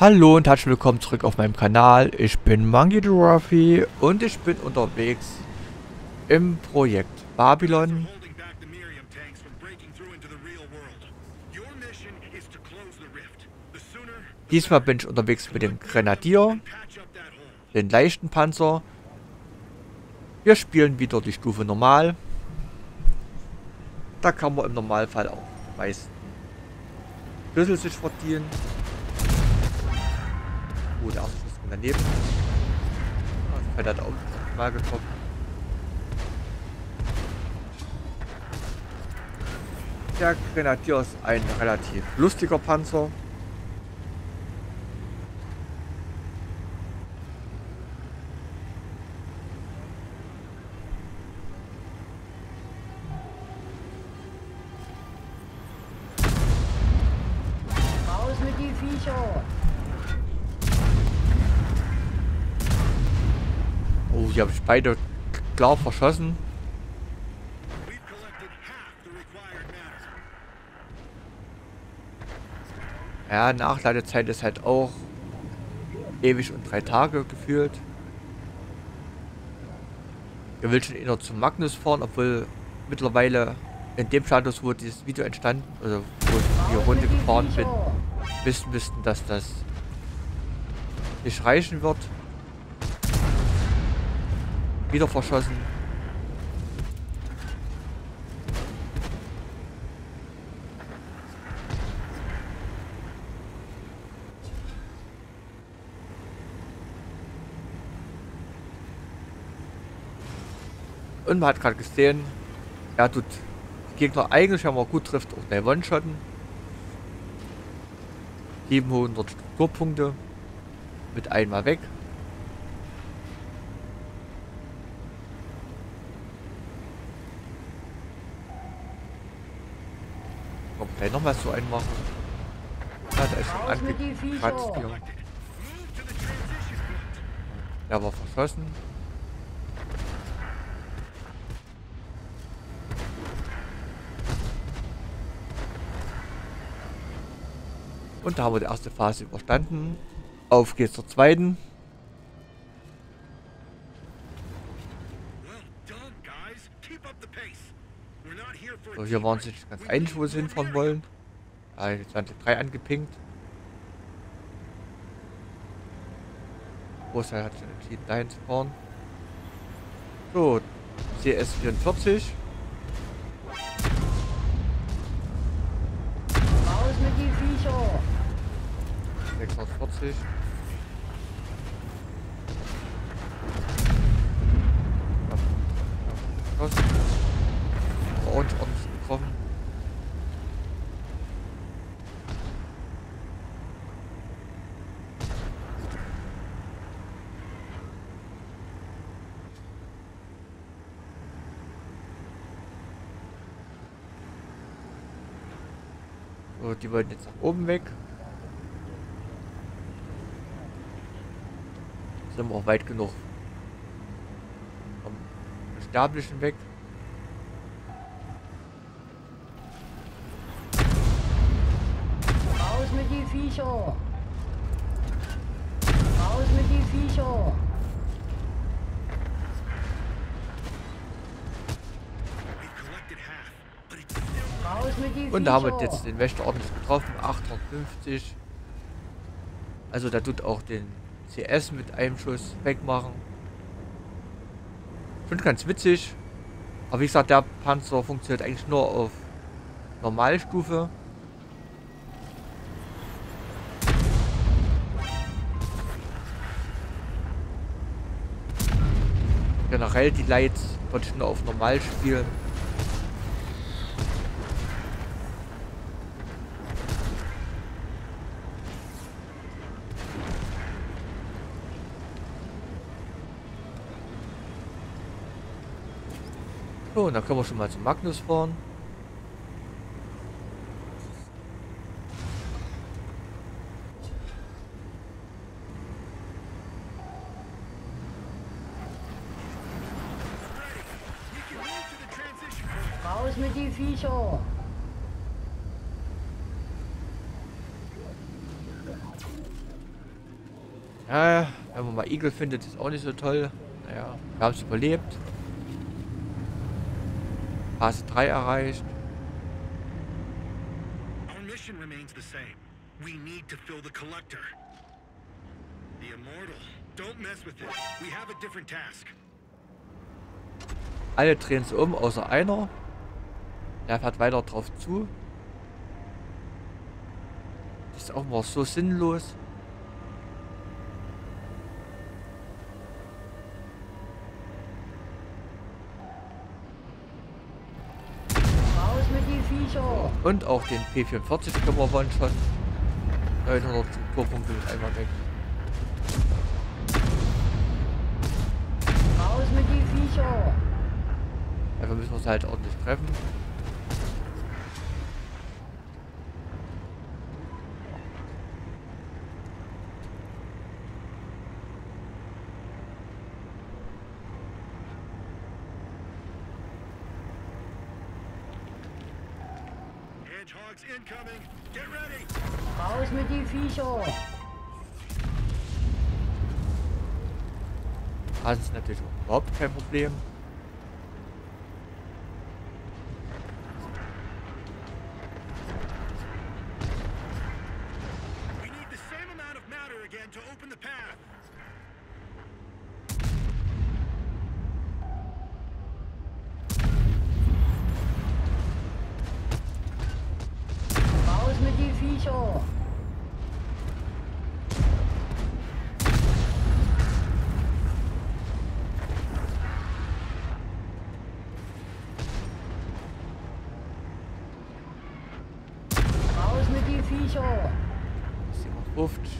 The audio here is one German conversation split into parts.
Hallo und herzlich willkommen zurück auf meinem Kanal. Ich bin Mangi Ruffy und ich bin unterwegs im Projekt Babylon. Diesmal bin ich unterwegs mit dem Grenadier, den leichten Panzer. Wir spielen wieder die Stufe Normal. Da kann man im Normalfall auch meisten Schlüssel sich verdienen. Oh, der erste Schuss daneben. Das Pferd hat auch mal gekommen. Der Grenadier ist ein relativ lustiger Panzer. Die habe ich beide klar verschossen. Ja, Nachladezeit ist halt auch ewig und drei Tage gefühlt. Ich will schon eher zum Magnus fahren, obwohl mittlerweile in dem Status, wo dieses Video entstanden, also wo ich die Runde gefahren bin, wissen müssten, dass das nicht reichen wird. Wieder verschossen. Und man hat gerade gesehen, er tut die Gegner eigentlich, wenn man gut trifft, auch eine One-Shotten. 700 Strukturpunkte mit einmal weg. Vielleicht nochmal so einen machen. Ja, da ist schon angekratzt hier. Der war verschossen. Und da haben wir die erste Phase überstanden. Auf geht's zur zweiten. So, hier waren sie nicht ganz einig, wo sie hinfahren wollen. Ah, jetzt waren die drei angepinkt. Großteil hat sich entschieden, dahin zu fahren. So, CS44. Raus mit die Viecher! 640. Und ordentlich getroffen. So, die wollten jetzt nach oben weg. Sind wir auch weit genug vom Sterblichen weg. Viecher! Raus mit die Viecher! Und da haben wir jetzt den Wächter ordentlich getroffen. 850. Also da tut auch den CS mit einem Schuss wegmachen. Schon ganz witzig. Aber wie gesagt, der Panzer funktioniert eigentlich nur auf Normalstufe. Generell die Lights wollte ich nur auf normal spielen. So, und dann können wir schon mal zum Magnus fahren. Raus mit die Viecher! Ja, wenn man mal Igel findet, ist auch nicht so toll. Naja, wir haben es überlebt. Phase 3 erreicht. Our mission remains the same. We need to fill the collector. The immortal. Don't mess with it. We have a different task. Alle drehen es um, außer einer. Der fährt weiter drauf zu. Das ist auch mal so sinnlos. Raus mit die Viecher. Und auch den P44 können wir one-shot. 900 Turpunkte mit einmal weg. Raus mit die Viecher. Dafür müssen wir es halt ordentlich treffen. Viecher. Das ist natürlich überhaupt kein Problem. We need the same amount of matter again to open the path. Raus mit die Viecher. Raus mit die Viecher. 750.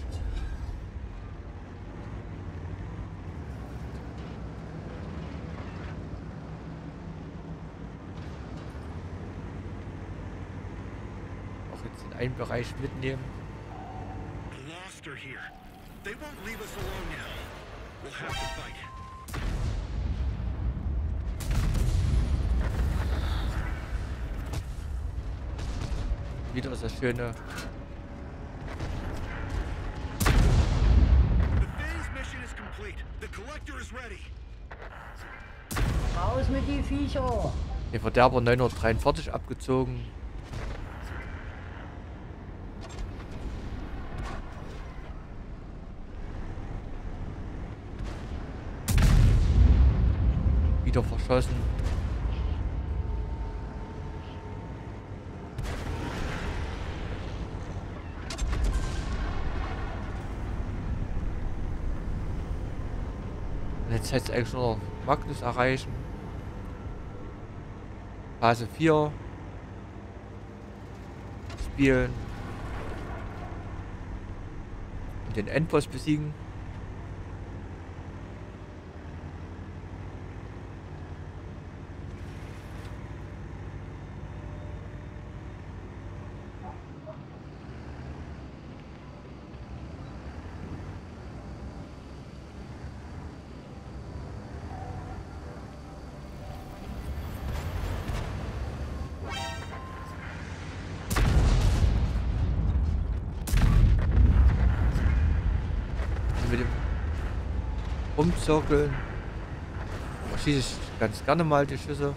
Auch jetzt in einen Bereich mitnehmen. Lost are here. They won't leave us alone now. We'll have to fight. Wieder das schöne. Raus mit die Viecher. Den Verderber 943 abgezogen. Wieder verschossen. Und jetzt heißt es eigentlich nur Magnus erreichen. Phase 4 spielen und den Endboss besiegen. mit dem Umzirkeln. Da schieße ich ganz gerne mal die Schüsse.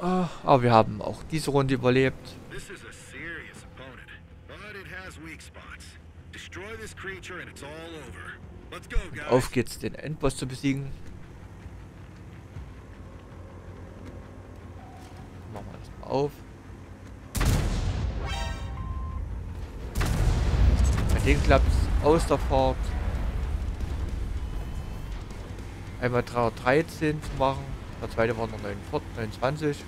Ah, Aber wir haben auch diese Runde überlebt. Auf geht's, den Endboss zu besiegen. Machen wir das mal auf. Bei dem klappt's aus der Fahrt. Einmal 313 zu machen. Der zweite war noch 29.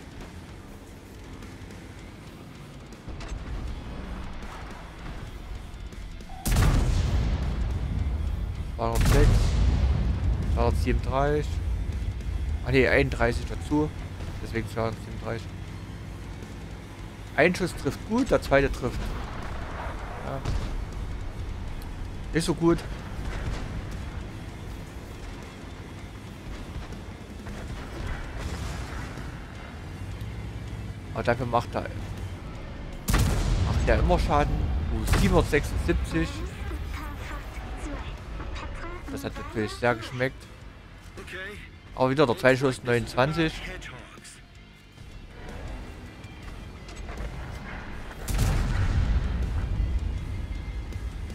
War noch 6. 237. Ah ne, 31 dazu. Deswegen 237. Ein Schuss trifft gut, der zweite trifft. Ja. Nicht so gut. Aber dafür macht er, macht er immer Schaden. Uh, 776. Das hat natürlich sehr geschmeckt. Aber wieder der zweite Schuss 29.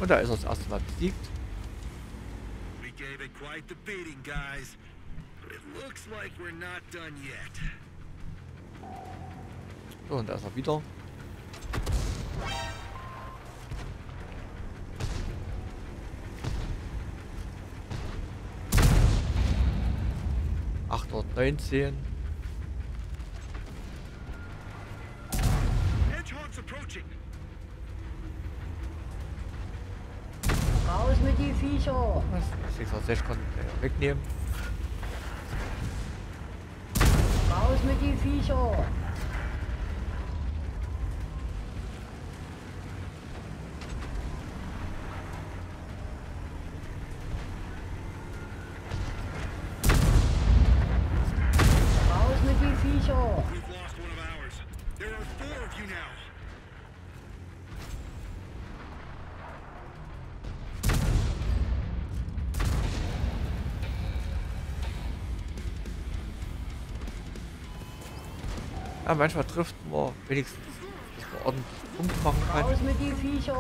Und da ist er das erste Mal besiegt. We gave it quite the beating, guys. But it looks like we're not done yet. So, und da ist er wieder. Achthundertneunzehn. Viecher. Was? 606 konnte ich wegnehmen. Raus mit die Viecher. Ja, manchmal trifft man wenigstens, dass man ordentlich Punkt machen kann. Raus mit die Viecher.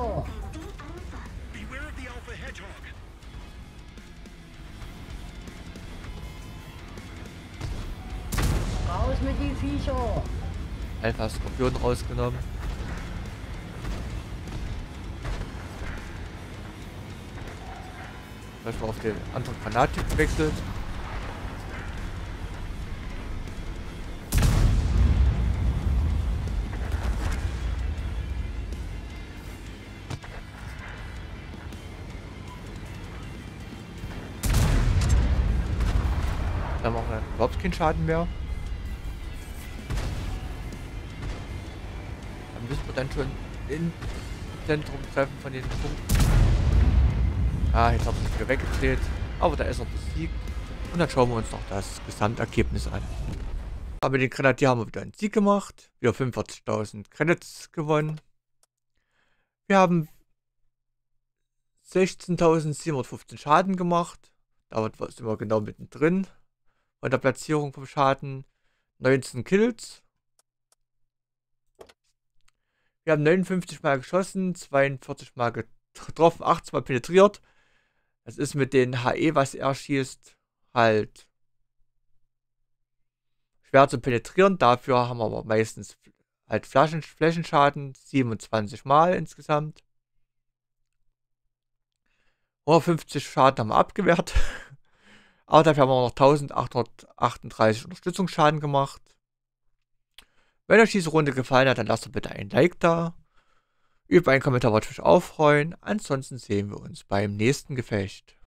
Raus mit die Viecher. Alpha Skorpion rausgenommen. Vielleicht mal auf den anderen Granatik gewechselt. Dann machen wir überhaupt keinen Schaden mehr. Dann müssen wir dann schon im Zentrum treffen von den Punkten. Ah, jetzt hat er sich wieder weggedreht. Aber da ist er besiegt. Und dann schauen wir uns noch das Gesamtergebnis an. Aber den Grenadier haben wir wieder einen Sieg gemacht. Wieder 45.000 Credits gewonnen. Wir haben 16.715 Schaden gemacht. Damit sind wir genau mittendrin. Von der Platzierung vom Schaden 19 Kills. Wir haben 59 Mal geschossen, 42 Mal getroffen, 18 Mal penetriert. Das ist mit den HE, was er schießt, halt schwer zu penetrieren. Dafür haben wir aber meistens halt Flaschen, Flächenschaden, 27 Mal insgesamt. 150 Schaden haben wir abgewehrt. Aber dafür haben wir noch 1838 Unterstützungsschaden gemacht. Wenn euch diese Runde gefallen hat, dann lasst doch bitte ein Like da. Über einen Kommentar würde ich mich auch freuen. Ansonsten sehen wir uns beim nächsten Gefecht.